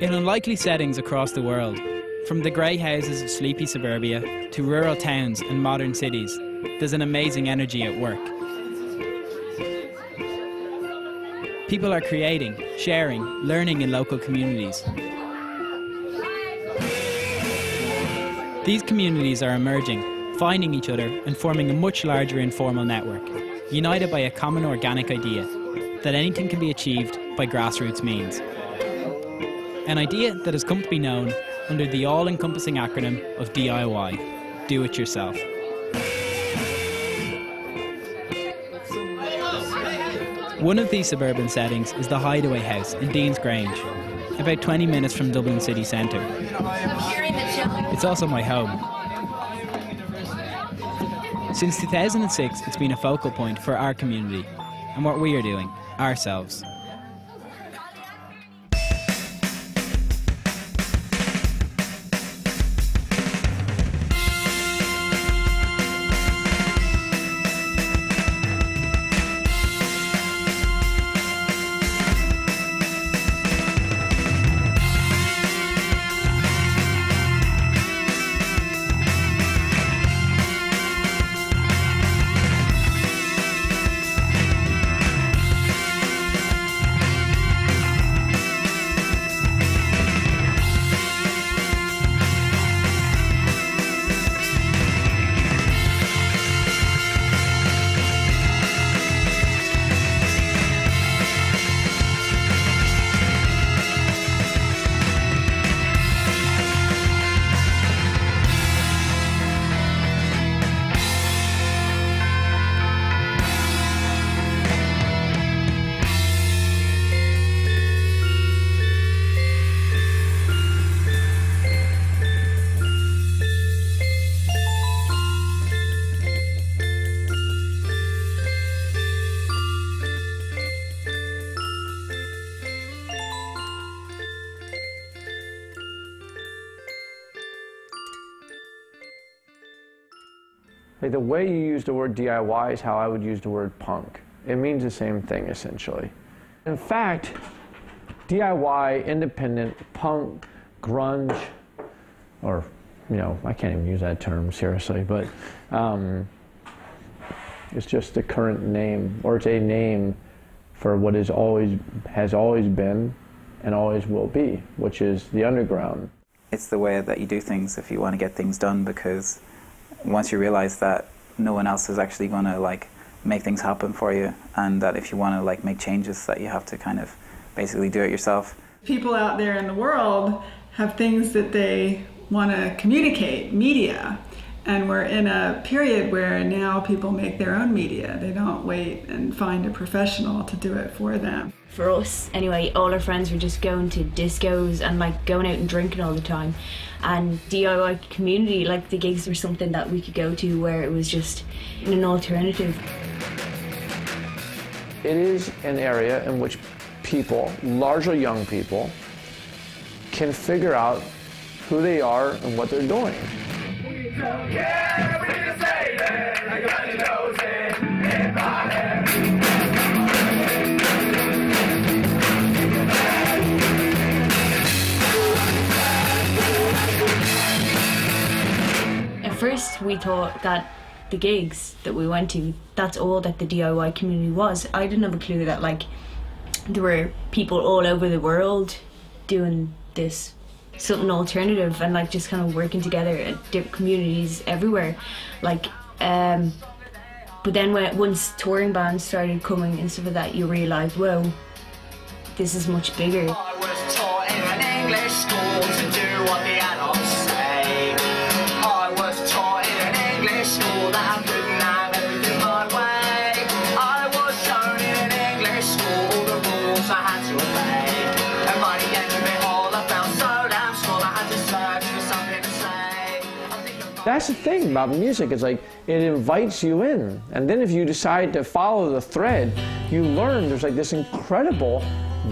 In unlikely settings across the world, from the grey houses of sleepy suburbia to rural towns and modern cities, there's an amazing energy at work. People are creating, sharing, learning in local communities. These communities are emerging, finding each other and forming a much larger informal network, united by a common organic idea that anything can be achieved by grassroots means. An idea that has come to be known under the all encompassing acronym of DIY Do It Yourself. One of these suburban settings is the Hideaway House in Dean's Grange, about 20 minutes from Dublin city centre. It's also my home. Since 2006, it's been a focal point for our community and what we are doing ourselves. Like the way you use the word DIY is how I would use the word punk. It means the same thing essentially. In fact, DIY, independent, punk, grunge, or you know, I can't even use that term seriously, but um, it's just the current name, or it's a name for what is always has always been and always will be, which is the underground. It's the way that you do things if you want to get things done because once you realize that no one else is actually going to like make things happen for you and that if you want to like make changes that you have to kind of basically do it yourself. People out there in the world have things that they want to communicate media and we're in a period where now people make their own media. They don't wait and find a professional to do it for them. For us, anyway, all our friends were just going to discos and like going out and drinking all the time. And DIY community, like the gigs were something that we could go to where it was just an alternative. It is an area in which people, largely young people, can figure out who they are and what they're doing. At first, we thought that the gigs that we went to, that's all that the DIY community was. I didn't have a clue that like there were people all over the world doing this something alternative and like just kind of working together at different communities everywhere like um but then when once touring bands started coming and stuff like that you realize whoa this is much bigger That's the thing about music. It's like it invites you in. And then if you decide to follow the thread, you learn there's like this incredible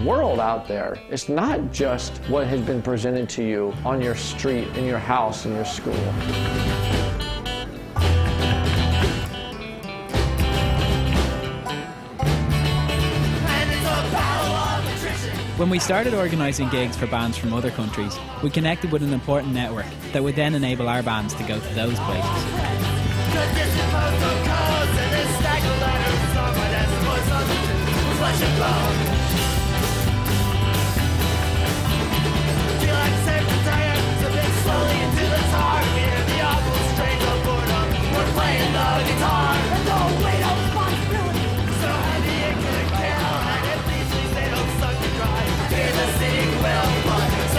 world out there. It's not just what has been presented to you on your street, in your house, in your school. When we started organising gigs for bands from other countries, we connected with an important network that would then enable our bands to go to those places.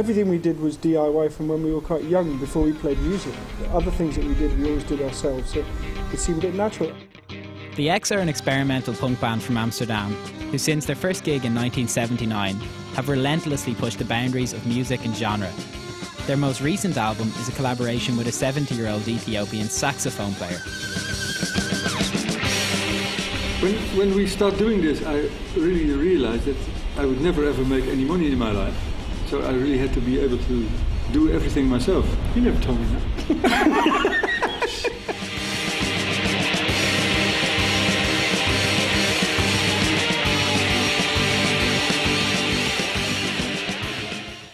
Everything we did was DIY from when we were quite young, before we played music. The other things that we did, we always did ourselves, so it seemed a bit natural. The Ex are an experimental punk band from Amsterdam who, since their first gig in 1979, have relentlessly pushed the boundaries of music and genre. Their most recent album is a collaboration with a 70 year old Ethiopian saxophone player. When, when we start doing this, I really realized that I would never ever make any money in my life. So I really had to be able to do everything myself. You never told me that.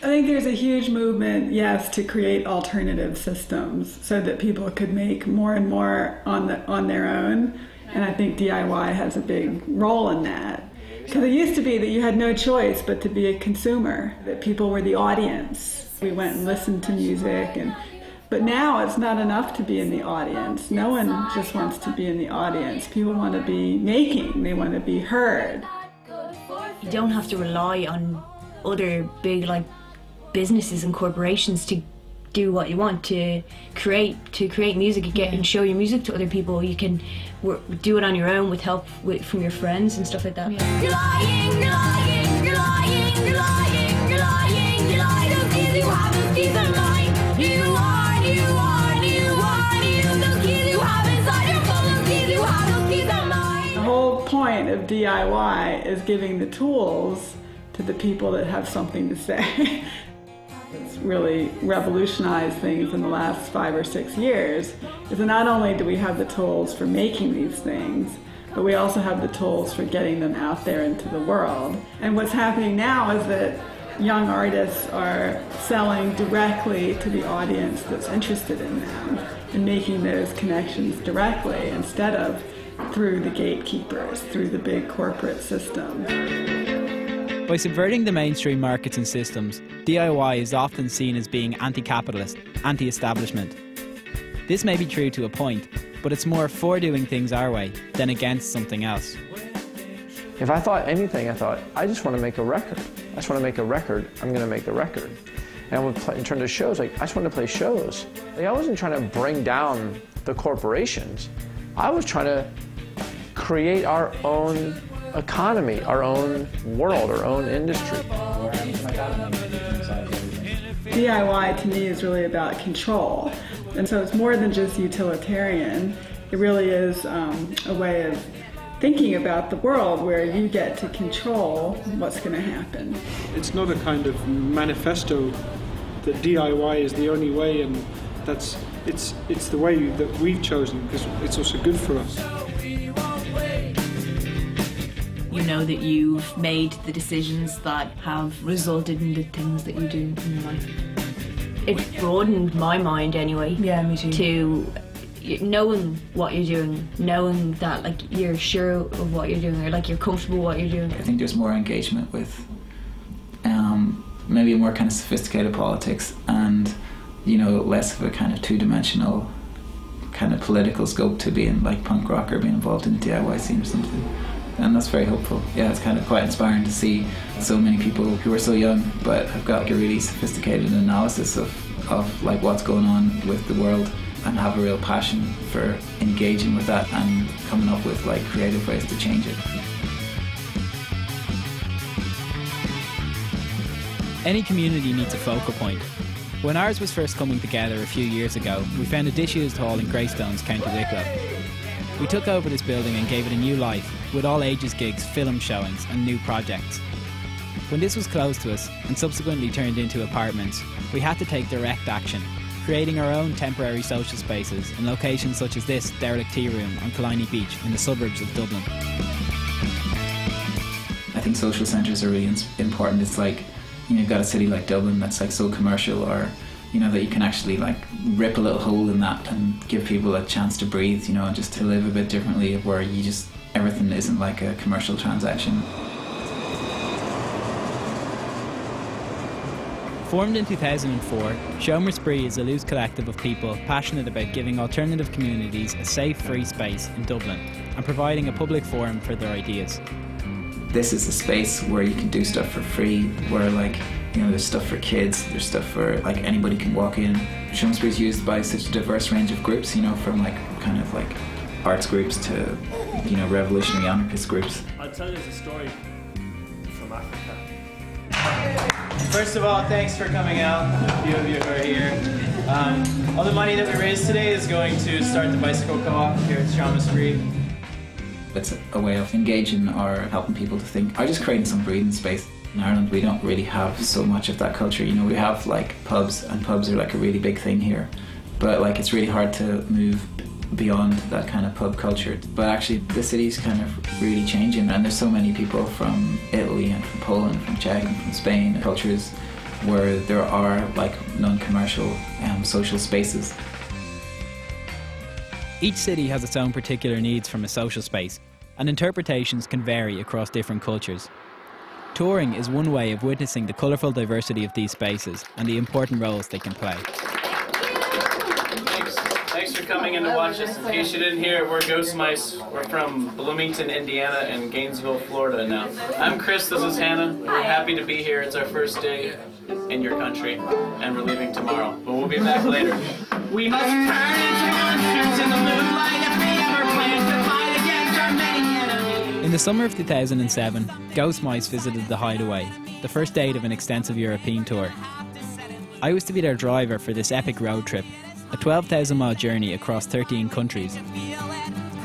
I think there's a huge movement, yes, to create alternative systems so that people could make more and more on the on their own. And I think DIY has a big role in that. Because it used to be that you had no choice but to be a consumer, that people were the audience. We went and listened to music and but now it's not enough to be in the audience. No one just wants to be in the audience. People want to be making, they want to be heard. You don't have to rely on other big like businesses and corporations to do what you want to create to create music and get and show your music to other people you can work, do it on your own with help with, from your friends and stuff like that You're lying, you're lying, you're lying, you're lying, you're lying, you're lying. Those keys you have, those keys are mine. You are, you are, you are, you. Those keys you have inside your phone, those keys you have, those keys are mine. The whole point of DIY is giving the tools to the people that have something to say. It's really revolutionized things in the last five or six years. Is that not only do we have the tools for making these things, but we also have the tools for getting them out there into the world. And what's happening now is that young artists are selling directly to the audience that's interested in them and making those connections directly instead of through the gatekeepers, through the big corporate system. By subverting the mainstream markets and systems, DIY is often seen as being anti capitalist, anti establishment. This may be true to a point, but it's more for doing things our way than against something else. If I thought anything, I thought, I just want to make a record. I just want to make a record. I'm going to make the record. And with play, in terms of shows, like, I just want to play shows. Like, I wasn't trying to bring down the corporations. I was trying to create our own economy, our own world, our own industry. DIY to me is really about control. And so it's more than just utilitarian. It really is um, a way of thinking about the world where you get to control what's going to happen. It's not a kind of manifesto that DIY is the only way and That's it's it's the way that we've chosen because it's also good for us. Know that you've made the decisions that have resulted in the things that you do in your life. It broadened my mind anyway. Yeah, me too. To knowing what you're doing, knowing that like you're sure of what you're doing, or like you're comfortable with what you're doing. I think there's more engagement with um, maybe more kind of sophisticated politics and you know less of a kind of two-dimensional kind of political scope to being like punk rock or being involved in the DIY scene or something. And that's very hopeful. Yeah, it's kind of quite inspiring to see so many people who are so young but have got like a really sophisticated analysis of, of like what's going on with the world and have a real passion for engaging with that and coming up with like creative ways to change it. Any community needs a focal point. When ours was first coming together a few years ago, we found a disused hall in Greystones, County Wicklow. We took over this building and gave it a new life, with all ages gigs, film showings, and new projects. When this was closed to us, and subsequently turned into apartments, we had to take direct action, creating our own temporary social spaces in locations such as this derelict tea room on Killiney Beach in the suburbs of Dublin. I think social centres are really important. It's like, you know, you've got a city like Dublin that's like so commercial or, you know, that you can actually like rip a little hole in that and give people a chance to breathe, you know, just to live a bit differently where you just, everything isn't like a commercial transaction. Formed in 2004, Seomra Spraoi is a loose collective of people passionate about giving alternative communities a safe, free space in Dublin and providing a public forum for their ideas. This is a space where you can do stuff for free, where like, you know, there's stuff for kids, there's stuff for like anybody can walk in. Seomra Spraoi is used by such a diverse range of groups, you know, from like kind of like arts groups to, you know, revolutionary anarchist groups. I'll tell you a story from Africa. First of all, thanks for coming out, a few of you who are here. Um, all the money that we raised today is going to start the bicycle co-op here at Seomra Spraoi. It's a way of engaging or helping people to think. I just creating some breathing space. In Ireland, we don't really have so much of that culture. You know, we have like pubs, and pubs are like a really big thing here. But like, it's really hard to move beyond that kind of pub culture. But actually, the city's kind of really changing, and there's so many people from Italy and from Poland, from Czech and from Spain, cultures where there are like non-commercial um, social spaces. Each city has its own particular needs from a social space, and interpretations can vary across different cultures. Touring is one way of witnessing the colourful diversity of these spaces and the important roles they can play. Thanks, thanks for coming in to watch us. In case you didn't hear it, we're Ghost Mice. We're from Bloomington, Indiana, and Gainesville, Florida now. I'm Chris, this is Hannah. We're happy to be here. It's our first day in your country, and we're leaving tomorrow. But we'll be back later. We must turn into monsters in the moonlight the summer of 2007, Ghost Mice visited the Hideaway, the first date of an extensive European tour. I was to be their driver for this epic road trip, a 12,000 mile journey across 13 countries.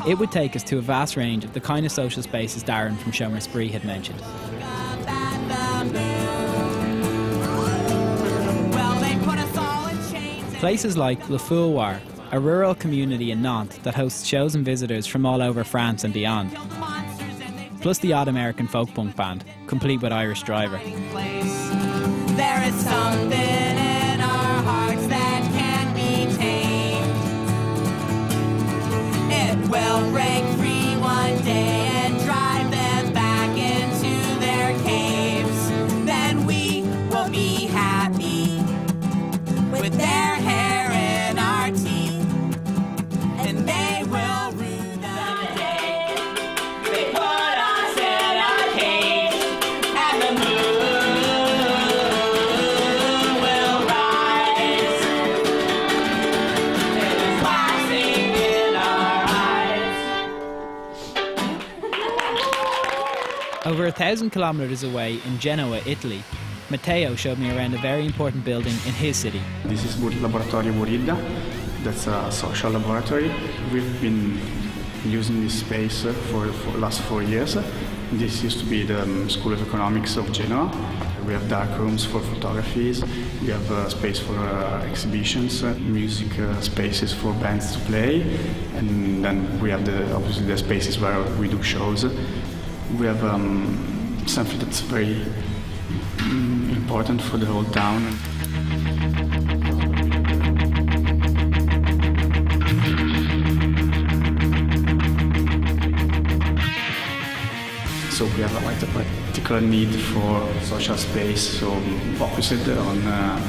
It would take us to a vast range of the kind of social spaces Darren from Seomra Spraoi had mentioned. Places like Le Fouloir, a rural community in Nantes that hosts shows and visitors from all over France and beyond. Plus the odd American folk punk band, complete with Irish driver. There is something in our hearts that can't be tamed. It will break free one day Over a thousand kilometres away in Genoa, Italy, Matteo showed me around a very important building in his city. This is Laboratorio Buridda. That's a social laboratory. We've been using this space for for the last four years. This used to be the um, School of Economics of Genoa. We have dark rooms for photographies. We have uh, space for uh, exhibitions, uh, music uh, spaces for bands to play, and then we have the obviously the spaces where we do shows. We have um, something that's very mm, important for the whole town. So we have like a particular need for social space, so focus it on uh,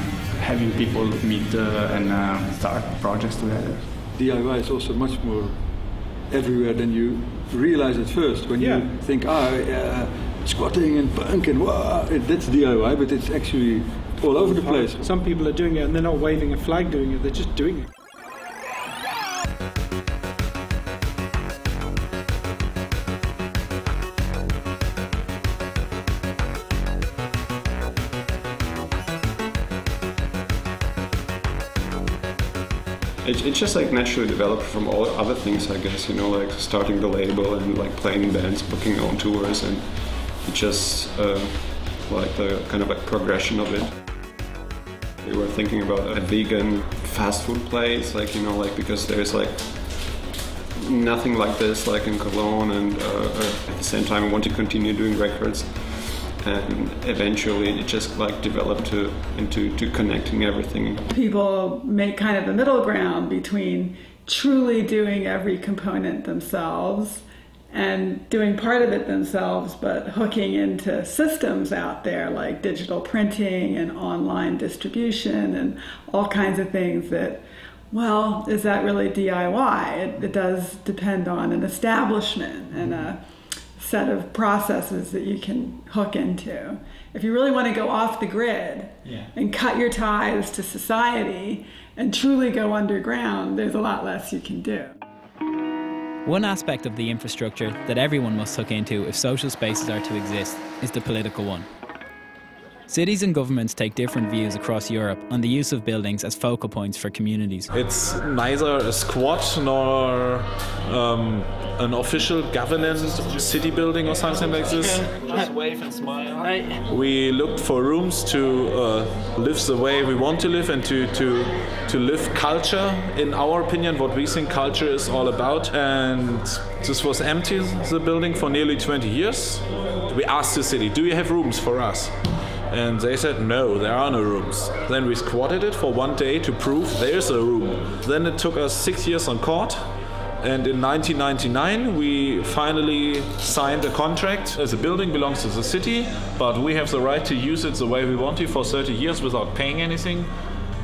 having people meet uh, and uh, start projects together. DIY is also much more everywhere than you realize at first. When Yeah. you think, ah, uh, squatting and punk and wow, that's DIY, but it's actually all over the place. Some people are doing it and they're not waving a flag doing it, they're just doing it. It, it just like naturally developed from all other things, I guess. You know, like starting the label and like playing in bands, booking on tours, and it just uh, like the kind of like progression of it. We were thinking about a vegan fast food place, like you know, like because there's like nothing like this like in Cologne, and uh, uh, at the same time, we want to continue doing records. And eventually, it just like developed to into to connecting everything People make kind of the middle ground between truly doing every component themselves and doing part of it themselves, but hooking into systems out there like digital printing and online distribution and all kinds of things that, well, is that really DIY? It, it does depend on an establishment and a set of processes that you can hook into. If you really want to go off the grid Yeah. and cut your ties to society and truly go underground, there's a lot less you can do. One aspect of the infrastructure that everyone must hook into if social spaces are to exist is the political one. Cities and governments take different views across Europe on the use of buildings as focal points for communities. It's neither a squat nor um, an official governance city building or something like this. Just wave and smile. We looked for rooms to uh, live the way we want to live and to, to, to live culture, in our opinion, what we think culture is all about. And this was empty, the building, for nearly 20 years. We asked the city, do you have rooms for us? And they said, no, there are no rooms. Then we squatted it for one day to prove there's a room. Then it took us six years on court. And in 1999, we finally signed a contract. As the building belongs to the city, but we have the right to use it the way we want to for 30 years without paying anything.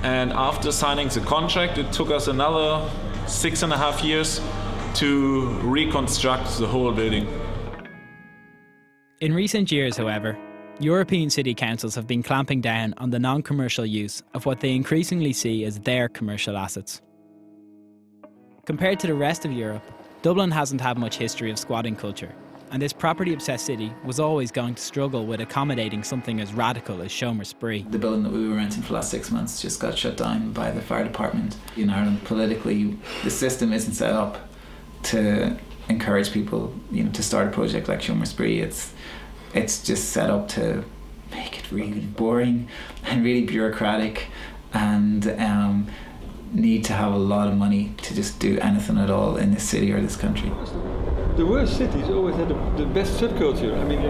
And after signing the contract, it took us another six and a half years to reconstruct the whole building. In recent years, however, European city councils have been clamping down on the non commercial use of what they increasingly see as their commercial assets. Compared to the rest of Europe, Dublin hasn't had much history of squatting culture, and this property obsessed city was always going to struggle with accommodating something as radical as Seomra Spraoi. The building that we were renting for the last six months just got shut down by the fire department. In Ireland, politically, the system isn't set up to encourage people, you know, to start a project like Seomra Spraoi. It's it's just set up to make it really boring and really bureaucratic, and um, need to have a lot of money to just do anything at all in this city or this country. The worst cities always had the, the best subculture. I mean,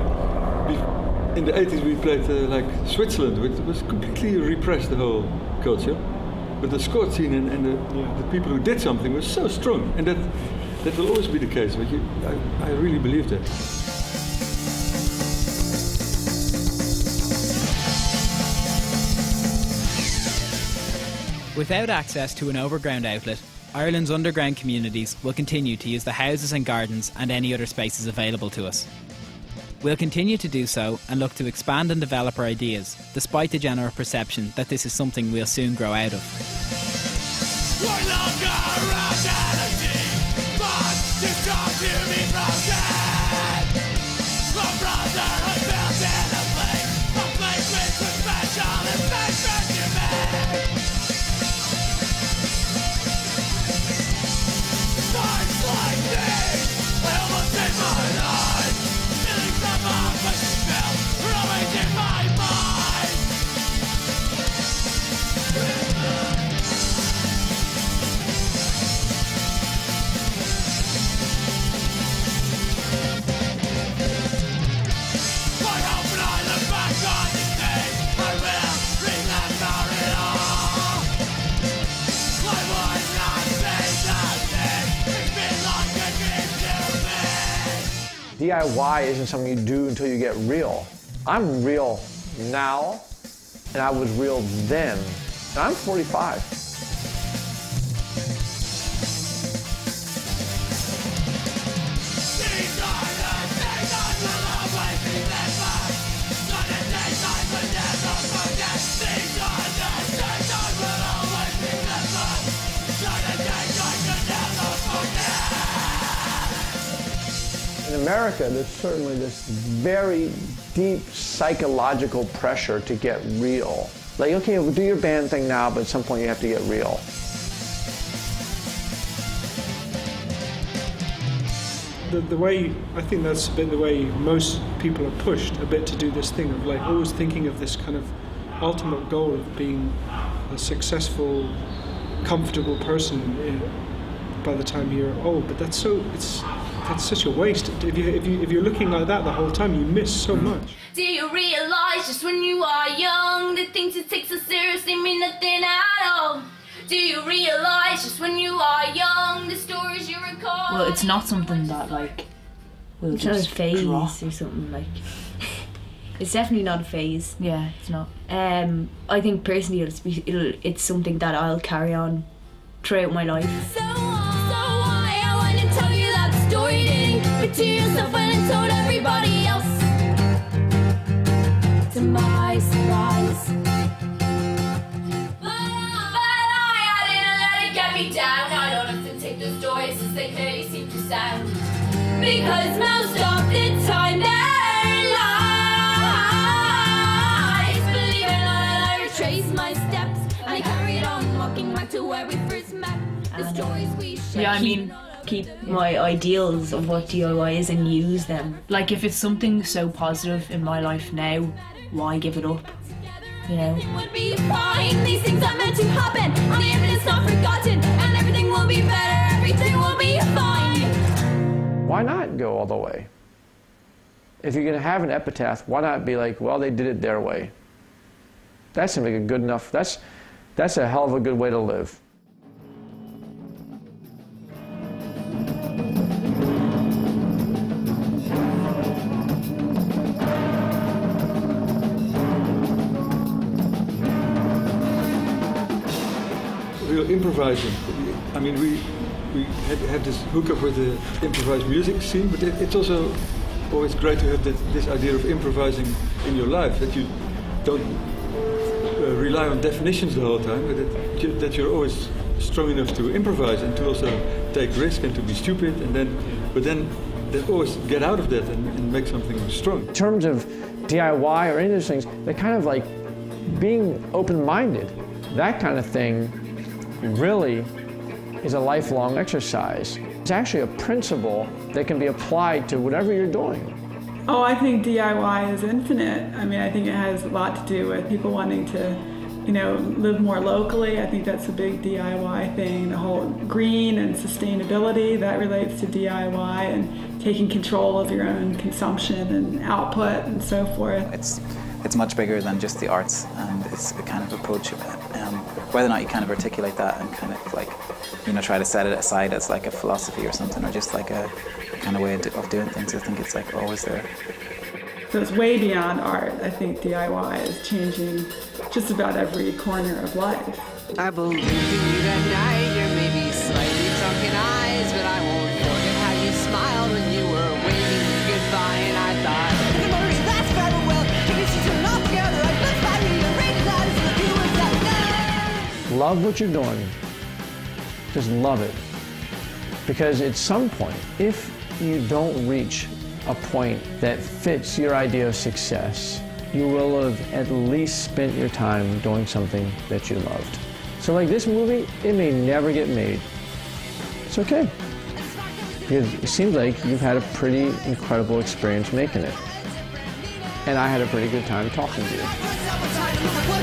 in the 80s we played uh, like Switzerland, which was completely repressed the whole culture. But the squad scene and, and the, the people who did something was so strong, and that that will always be the case. But you, I, I really believe that. Without access to an overground outlet, Ireland's underground communities will continue to use the houses and gardens and any other spaces available to us. We'll continue to do so and look to expand and develop our ideas, despite the general perception that this is something we'll soon grow out of. We're DIY isn't something you do until you get real. I'm real now, and I was real then. And I'm 45. America, there's certainly this very deep psychological pressure to get real. Like, okay, we'll do your band thing now, but at some point you have to get real. the, the way I think that's been the way most people are pushed a bit to do this thing of like always thinking of this kind of ultimate goal of being a successful, comfortable person by the time you're old. But that's so it's that's such a waste. If you if you if you're looking like that the whole time, you miss so much. Do you realize just when you are young, the things you take so seriously mean nothing at all? Do you realize just when you are young, the stories you recall? Well, it's not something that like will It's not a just phase drop. or something like. It's definitely not a phase. Yeah, it's not. Um, I think personally, it'll it'll, it's something that I'll carry on throughout my life. So to yourself when I told everybody else. To my surprise. But I didn't let it get me down. I don't have to take the stories as they clearly seem to sound. Because most of the time they're lies. Believe it or not, I retrace my steps. And I carried on walking back to where we first met. The stories we. Yeah, I mean, keep my ideals of what DIY is and use them. Like, if it's something so positive in my life now, why give it up? You know? would be fine. These things are meant to happen. On the evidence not forgotten. And everything will be better. Everything will be fine. Why not go all the way? If you're going to have an epitaph, why not be like, well, they did it their way? That seems like a good enough, that's, that's a hell of a good way to live. Improvising. I mean, we we had, had this hookup with the improvised music scene, but it, it's also always great to have that, this idea of improvising in your life that you don't uh, rely on definitions the whole time, but that, you- that you're always strong enough to improvise and to also take risk and to be stupid, and then but then then always get out of that and, and make something strong. In terms of DIY or any of those things, they're kind of like being open-minded. That kind of thing really is a lifelong exercise. It's actually a principle that can be applied to whatever you're doing. Oh, I think DIY is infinite. I mean, I think it has a lot to do with people wanting to, you know, live more locally. I think that's a big DIY thing. The whole green and sustainability that relates to DIY and taking control of your own consumption and output and so forth. It's it's much bigger than just the arts, and it's a kind of approach. Um, whether or not you kind of articulate that and kind of like, you know, try to set it aside as like a philosophy or something, or just like a kind of way of do- of doing things. I think it's like always there. So it's way beyond art. I think DIY is changing just about every corner of life. I believe in you that Love what you're doing. Just love it. Because at some point, if you don't reach a point that fits your idea of success, you will have at least spent your time doing something that you loved. So like this movie, it may never get made. It's okay. It seems like you've had a pretty incredible experience making it. And I had a pretty good time talking to you.